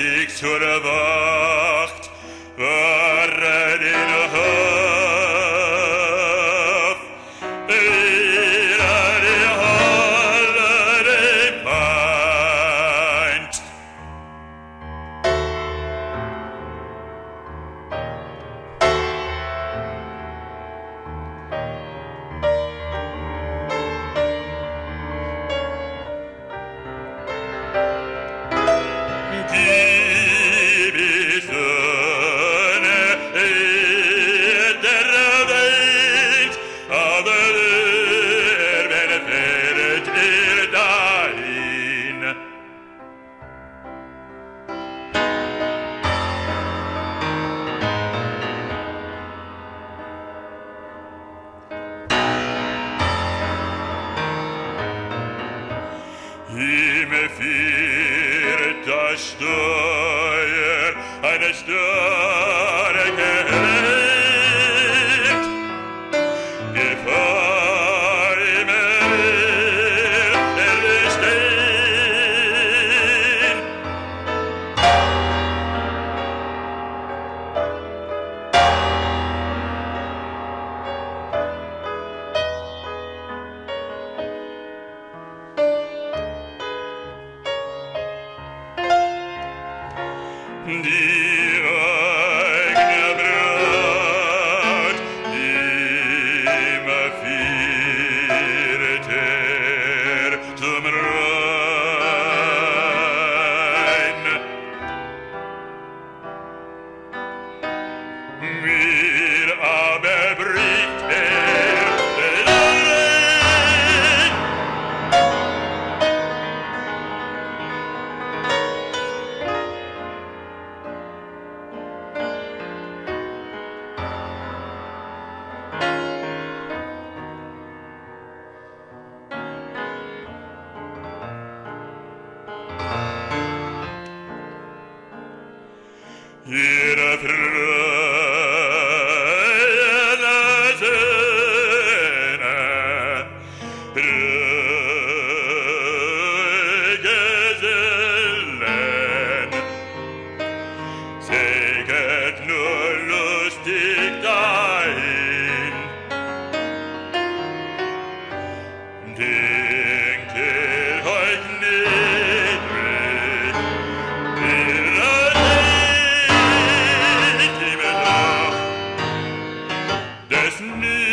Sieg zur Wahl. vierte Steuer, eine Steuer. ihre freie Seele, ruhige Seelen. Sie geht Nebeln,